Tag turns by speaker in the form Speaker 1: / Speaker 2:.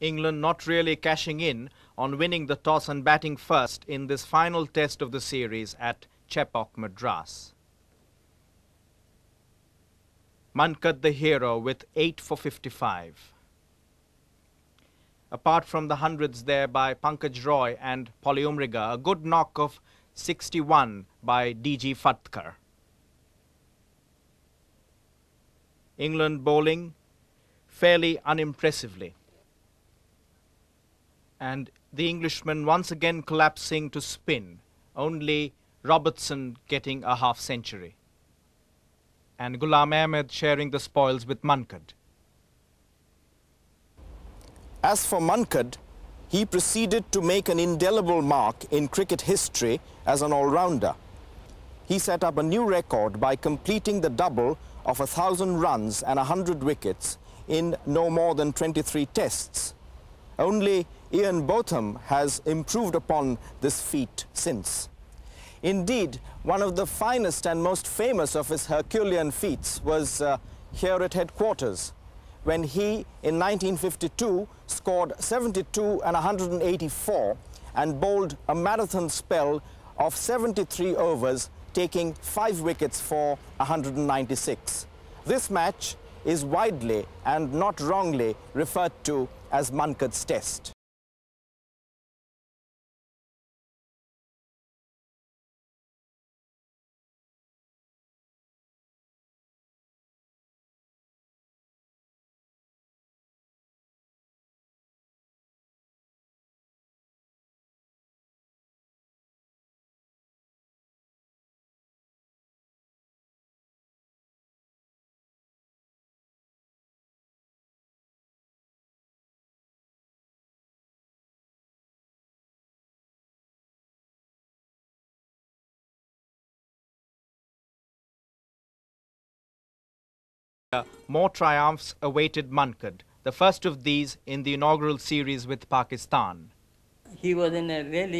Speaker 1: England not really cashing in on winning the toss and batting first in this final test of the series at Chepauk, Madras. Mankad the hero with 8 for 55. Apart from the hundreds there by Pankaj Roy and Polly Umrigar, a good knock of 61 by D.G. Phadkar. England bowling fairly unimpressively and the Englishman once again collapsing to spin, only Robertson getting a half century. And Ghulam Ahmed sharing the spoils with Mankad.
Speaker 2: As for Mankad, he proceeded to make an indelible mark in cricket history as an all-rounder. He set up a new record by completing the double of a thousand runs and a hundred wickets in no more than 23 tests. Only Ian Botham has improved upon this feat since. Indeed, one of the finest and most famous of his Herculean feats was uh, here at headquarters, when he, in 1952, scored 72 and 184 and bowled a marathon spell of 73 overs, taking five wickets for 196. This match is widely and not wrongly referred to as Mankad's test.
Speaker 1: More triumphs awaited Mankad, the first of these in the inaugural series with Pakistan.
Speaker 3: He was in a really